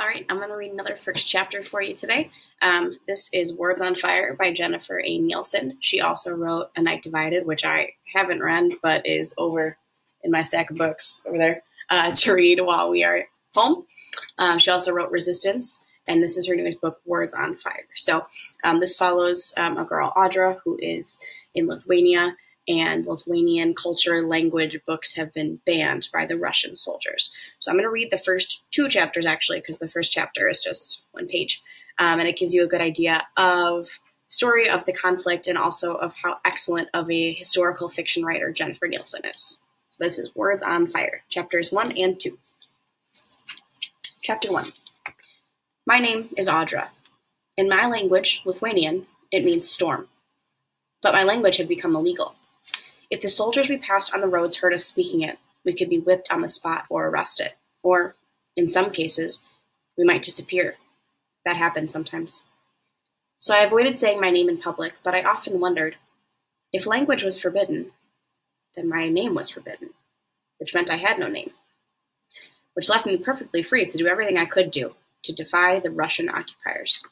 All right, I'm going to read another first chapter for you today. Um, this is Words on Fire by Jennifer A. Nielsen. She also wrote A Night Divided, which I haven't read, but is over in my stack of books over there uh, to read while we are home. Um, she also wrote Resistance, and this is her newest book, Words on Fire. So um, this follows um, a girl, Audra, who is in Lithuania and Lithuanian culture, language, books have been banned by the Russian soldiers. So I'm going to read the first two chapters actually, because the first chapter is just one page, um, and it gives you a good idea of story of the conflict and also of how excellent of a historical fiction writer Jennifer Nielsen is. So this is Words on Fire, chapters one and two. Chapter one. My name is Audra. In my language, Lithuanian, it means storm. But my language had become illegal. If the soldiers we passed on the roads heard us speaking it, we could be whipped on the spot or arrested. Or, in some cases, we might disappear. That happened sometimes. So I avoided saying my name in public, but I often wondered if language was forbidden, then my name was forbidden, which meant I had no name, which left me perfectly free to do everything I could do to defy the Russian occupiers.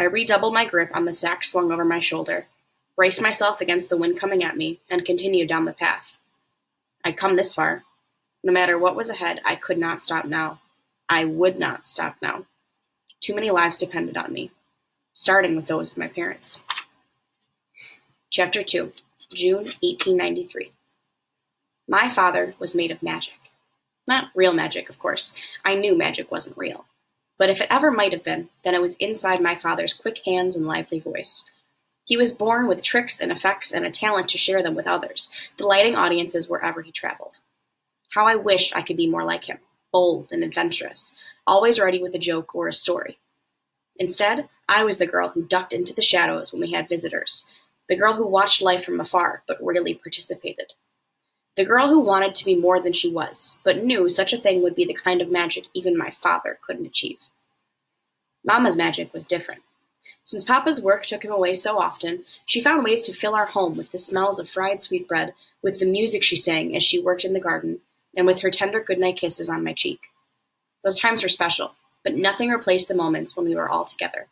I redoubled my grip on the sack slung over my shoulder braced myself against the wind coming at me, and continued down the path. I'd come this far. No matter what was ahead, I could not stop now. I would not stop now. Too many lives depended on me, starting with those of my parents. Chapter 2 June 1893. My father was made of magic. Not real magic, of course. I knew magic wasn't real. But if it ever might have been, then it was inside my father's quick hands and lively voice. He was born with tricks and effects and a talent to share them with others, delighting audiences wherever he traveled. How I wish I could be more like him, bold and adventurous, always ready with a joke or a story. Instead, I was the girl who ducked into the shadows when we had visitors, the girl who watched life from afar but rarely participated. The girl who wanted to be more than she was, but knew such a thing would be the kind of magic even my father couldn't achieve. Mama's magic was different. Since Papa's work took him away so often, she found ways to fill our home with the smells of fried sweetbread, with the music she sang as she worked in the garden, and with her tender goodnight kisses on my cheek. Those times were special, but nothing replaced the moments when we were all together.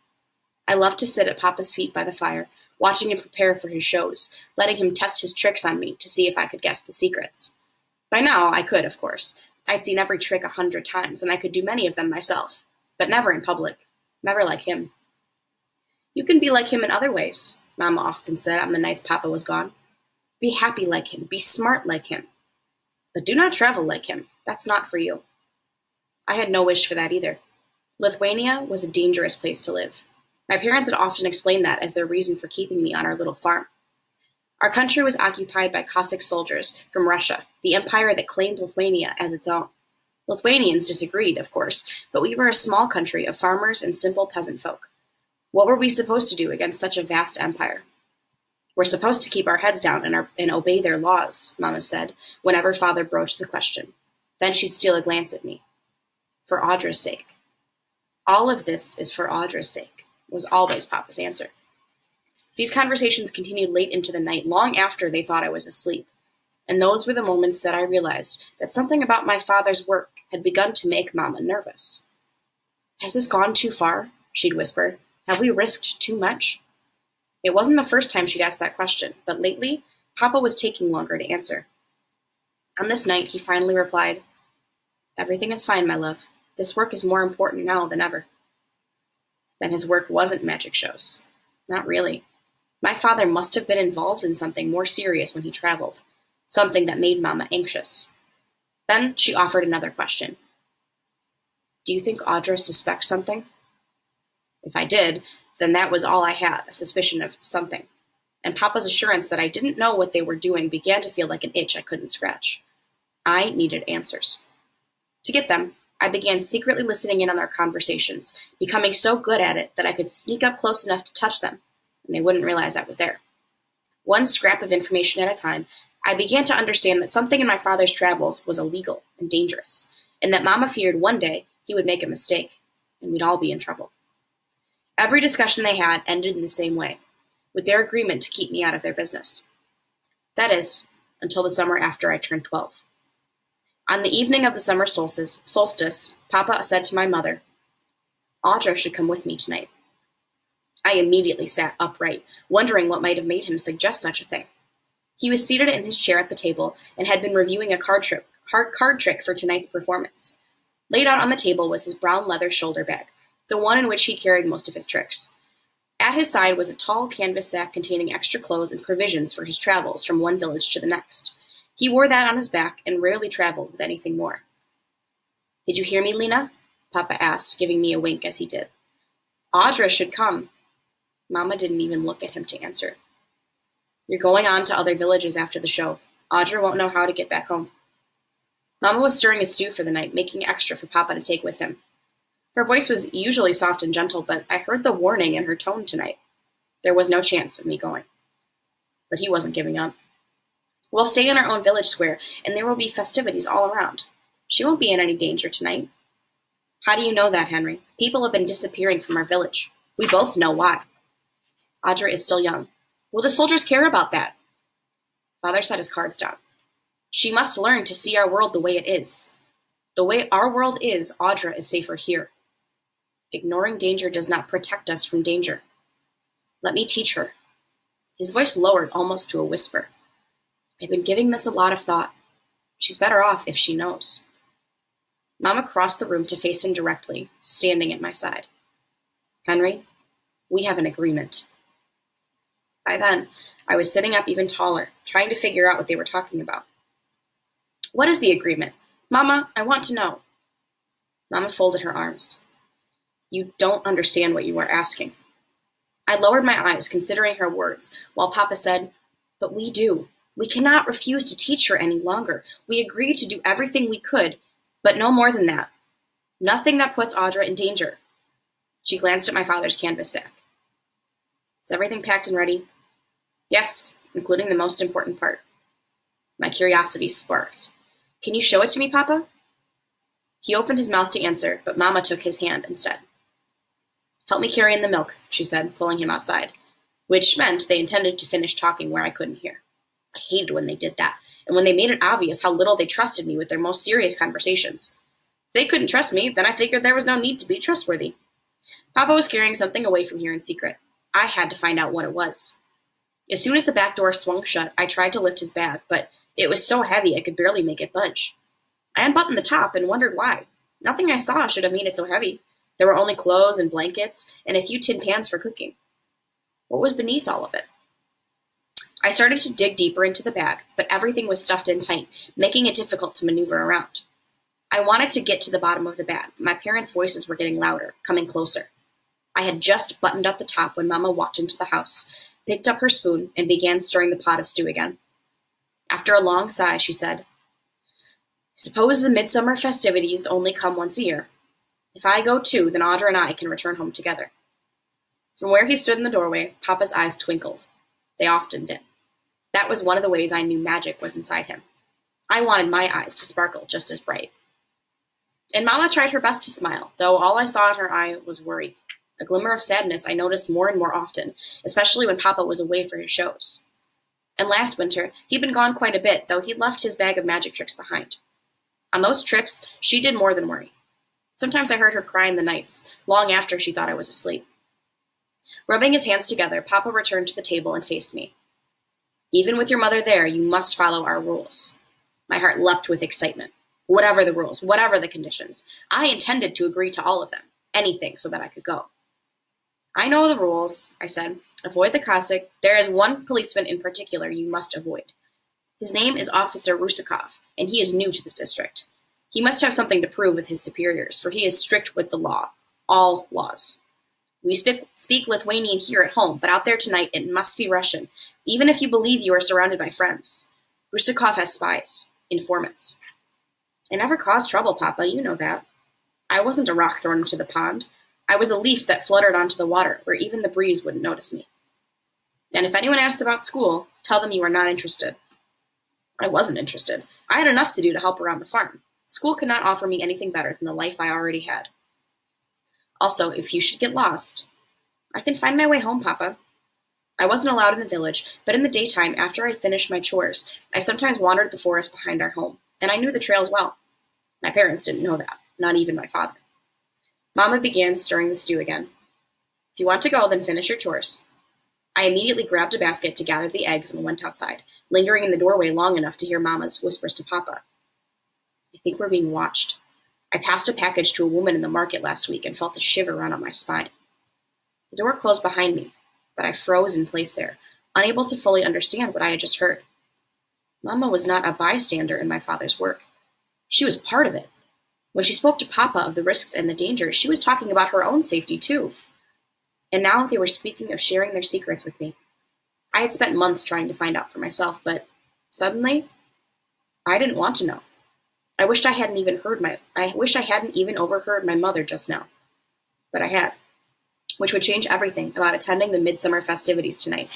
I loved to sit at Papa's feet by the fire, watching him prepare for his shows, letting him test his tricks on me to see if I could guess the secrets. By now, I could, of course. I'd seen every trick a hundred times, and I could do many of them myself, but never in public, never like him. You can be like him in other ways, Mamma often said on the nights Papa was gone. Be happy like him, be smart like him. But do not travel like him. That's not for you. I had no wish for that either. Lithuania was a dangerous place to live. My parents had often explained that as their reason for keeping me on our little farm. Our country was occupied by Cossack soldiers from Russia, the empire that claimed Lithuania as its own. Lithuanians disagreed, of course, but we were a small country of farmers and simple peasant folk. What were we supposed to do against such a vast empire? We're supposed to keep our heads down and, our, and obey their laws, Mamma said, whenever father broached the question. Then she'd steal a glance at me. For Audra's sake. All of this is for Audra's sake, was always Papa's answer. These conversations continued late into the night, long after they thought I was asleep. And those were the moments that I realized that something about my father's work had begun to make Mamma nervous. Has this gone too far? She'd whisper, have we risked too much? It wasn't the first time she'd asked that question, but lately, Papa was taking longer to answer. On this night, he finally replied, Everything is fine, my love. This work is more important now than ever. Then his work wasn't magic shows. Not really. My father must have been involved in something more serious when he traveled, something that made Mamma anxious. Then she offered another question. Do you think Audra suspects something? If I did, then that was all I had a suspicion of something. And Papa's assurance that I didn't know what they were doing began to feel like an itch I couldn't scratch. I needed answers. To get them, I began secretly listening in on their conversations, becoming so good at it that I could sneak up close enough to touch them, and they wouldn't realize I was there. One scrap of information at a time, I began to understand that something in my father's travels was illegal and dangerous, and that Mama feared one day he would make a mistake, and we'd all be in trouble. Every discussion they had ended in the same way, with their agreement to keep me out of their business. That is, until the summer after I turned 12. On the evening of the summer solstice, solstice, Papa said to my mother, Audra should come with me tonight. I immediately sat upright, wondering what might have made him suggest such a thing. He was seated in his chair at the table and had been reviewing a card, trip, card, card trick for tonight's performance. Laid out on the table was his brown leather shoulder bag, the one in which he carried most of his tricks. At his side was a tall canvas sack containing extra clothes and provisions for his travels from one village to the next. He wore that on his back and rarely traveled with anything more. Did you hear me, Lena? Papa asked, giving me a wink as he did. Audra should come. Mamma didn't even look at him to answer. You're going on to other villages after the show. Audra won't know how to get back home. Mamma was stirring a stew for the night, making extra for Papa to take with him. Her voice was usually soft and gentle, but I heard the warning in her tone tonight. There was no chance of me going. But he wasn't giving up. We'll stay in our own village square, and there will be festivities all around. She won't be in any danger tonight. How do you know that, Henry? People have been disappearing from our village. We both know why. Audra is still young. Will the soldiers care about that? Father set his cards down. She must learn to see our world the way it is. The way our world is, Audra is safer here. Ignoring danger does not protect us from danger. Let me teach her. His voice lowered almost to a whisper. I've been giving this a lot of thought. She's better off if she knows. Mama crossed the room to face him directly, standing at my side. Henry, we have an agreement. By then, I was sitting up even taller, trying to figure out what they were talking about. What is the agreement? Mama, I want to know. Mama folded her arms. You don't understand what you are asking. I lowered my eyes, considering her words, while Papa said, But we do. We cannot refuse to teach her any longer. We agreed to do everything we could, but no more than that. Nothing that puts Audra in danger. She glanced at my father's canvas sack. Is everything packed and ready? Yes, including the most important part. My curiosity sparked. Can you show it to me, Papa? He opened his mouth to answer, but Mamma took his hand instead. Help me carry in the milk, she said, pulling him outside, which meant they intended to finish talking where I couldn't hear. I hated when they did that, and when they made it obvious how little they trusted me with their most serious conversations. If they couldn't trust me, then I figured there was no need to be trustworthy. Papa was carrying something away from here in secret. I had to find out what it was. As soon as the back door swung shut, I tried to lift his bag, but it was so heavy I could barely make it budge. I unbuttoned the top and wondered why. Nothing I saw should have made it so heavy. There were only clothes and blankets and a few tin pans for cooking. What was beneath all of it? I started to dig deeper into the bag, but everything was stuffed in tight, making it difficult to maneuver around. I wanted to get to the bottom of the bag. My parents' voices were getting louder, coming closer. I had just buttoned up the top when Mamma walked into the house, picked up her spoon, and began stirring the pot of stew again. After a long sigh, she said, Suppose the midsummer festivities only come once a year. If I go too, then Audra and I can return home together. From where he stood in the doorway, Papa's eyes twinkled. They often did. That was one of the ways I knew magic was inside him. I wanted my eyes to sparkle just as bright. And Mama tried her best to smile, though all I saw in her eye was worry a glimmer of sadness I noticed more and more often, especially when Papa was away for his shows. And last winter, he'd been gone quite a bit, though he'd left his bag of magic tricks behind. On those trips, she did more than worry. Sometimes I heard her cry in the nights, long after she thought I was asleep. Rubbing his hands together, Papa returned to the table and faced me. Even with your mother there, you must follow our rules. My heart leapt with excitement. Whatever the rules, whatever the conditions, I intended to agree to all of them, anything so that I could go. I know the rules, I said. Avoid the Cossack. There is one policeman in particular you must avoid. His name is Officer Rusakov, and he is new to this district. He must have something to prove with his superiors, for he is strict with the law. All laws. We speak, speak Lithuanian here at home, but out there tonight it must be Russian, even if you believe you are surrounded by friends. Rusakov has spies, informants. I never caused trouble, Papa, you know that. I wasn't a rock thrown into the pond. I was a leaf that fluttered onto the water, where even the breeze wouldn't notice me. And if anyone asks about school, tell them you are not interested. I wasn't interested. I had enough to do to help around the farm. School could not offer me anything better than the life I already had. Also, if you should get lost, I can find my way home, Papa. I wasn't allowed in the village, but in the daytime, after I'd finished my chores, I sometimes wandered the forest behind our home, and I knew the trails well. My parents didn't know that, not even my father. Mamma began stirring the stew again. If you want to go, then finish your chores. I immediately grabbed a basket to gather the eggs and went outside, lingering in the doorway long enough to hear Mamma's whispers to Papa. I think we're being watched. I passed a package to a woman in the market last week and felt a shiver run up my spine. The door closed behind me, but I froze in place there, unable to fully understand what I had just heard. Mamma was not a bystander in my father's work. She was part of it. When she spoke to Papa of the risks and the dangers, she was talking about her own safety too. And now they were speaking of sharing their secrets with me. I had spent months trying to find out for myself, but suddenly, I didn't want to know. I wished I hadn't even heard my I wish I hadn't even overheard my mother just now. But I had, which would change everything about attending the midsummer festivities tonight.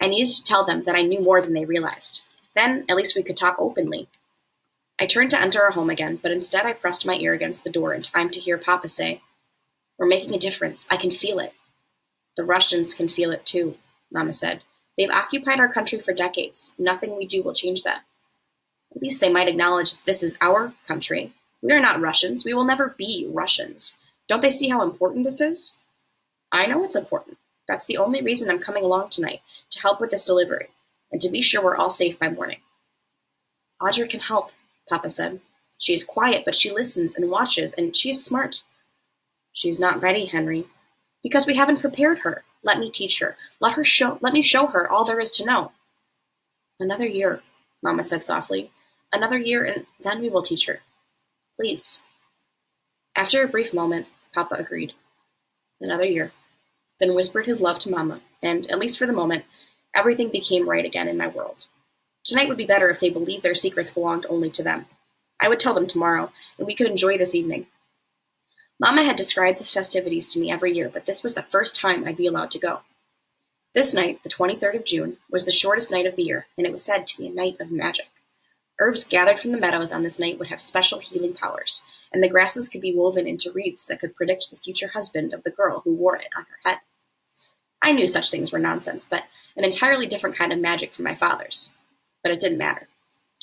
I needed to tell them that I knew more than they realized. Then at least we could talk openly. I turned to enter our home again, but instead I pressed my ear against the door in time to hear Papa say, We're making a difference. I can feel it. The Russians can feel it too, Mama said. They've occupied our country for decades. Nothing we do will change that. At least they might acknowledge that this is our country. We are not Russians. We will never be Russians. Don't they see how important this is? I know it's important. That's the only reason I'm coming along tonight, to help with this delivery, and to be sure we're all safe by morning. Audra can help, Papa said. She is quiet, but she listens and watches, and she is smart. She's not ready, Henry. Because we haven't prepared her. Let me teach her. Let her show let me show her all there is to know. Another year, Mamma said softly. Another year, and then we will teach her. Please. After a brief moment, Papa agreed. Another year. Then whispered his love to Mamma, and, at least for the moment, everything became right again in my world. Tonight would be better if they believed their secrets belonged only to them. I would tell them tomorrow, and we could enjoy this evening. Mamma had described the festivities to me every year, but this was the first time I'd be allowed to go. This night, the 23rd of June, was the shortest night of the year, and it was said to be a night of magic. Herbs gathered from the meadows on this night would have special healing powers, and the grasses could be woven into wreaths that could predict the future husband of the girl who wore it on her head. I knew such things were nonsense, but an entirely different kind of magic from my father's. But it didn't matter.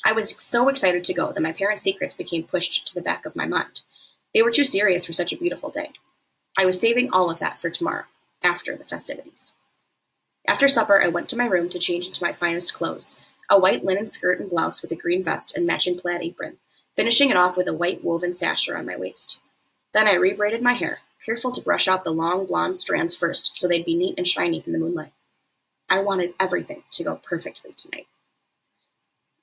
I was so excited to go that my parents' secrets became pushed to the back of my mind. They were too serious for such a beautiful day. I was saving all of that for tomorrow, after the festivities. After supper, I went to my room to change into my finest clothes a white linen skirt and blouse with a green vest and matching plaid apron, finishing it off with a white woven sash around my waist. Then I rebraided my hair, careful to brush out the long blonde strands first so they'd be neat and shiny in the moonlight. I wanted everything to go perfectly tonight.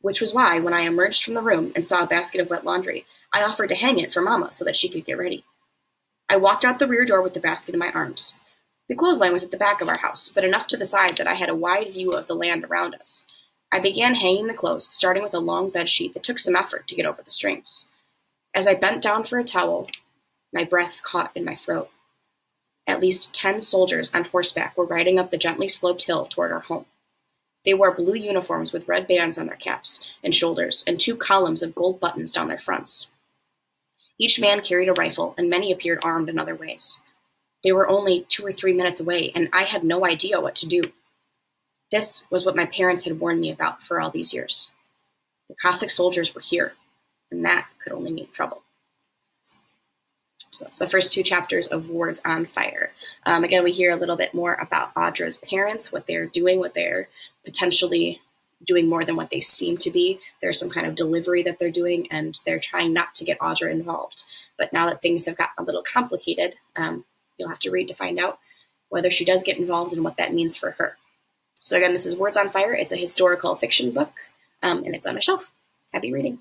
Which was why, when I emerged from the room and saw a basket of wet laundry, I offered to hang it for Mamma so that she could get ready. I walked out the rear door with the basket in my arms. The clothesline was at the back of our house, but enough to the side that I had a wide view of the land around us, I began hanging the clothes, starting with a long bed sheet that took some effort to get over the strings. As I bent down for a towel, my breath caught in my throat. At least ten soldiers on horseback were riding up the gently sloped hill toward our home. They wore blue uniforms with red bands on their caps and shoulders, and two columns of gold buttons down their fronts. Each man carried a rifle, and many appeared armed in other ways. They were only two or three minutes away, and I had no idea what to do. This was what my parents had warned me about for all these years. The Cossack soldiers were here, and that could only mean trouble. So that's the first two chapters of Words on Fire. Um, again, we hear a little bit more about Audra's parents, what they're doing, what they're potentially doing more than what they seem to be. There's some kind of delivery that they're doing, and they're trying not to get Audra involved. But now that things have gotten a little complicated, um, you'll have to read to find out whether she does get involved and what that means for her. So again, this is Words on Fire. It's a historical fiction book, um, and it's on a shelf. Happy reading.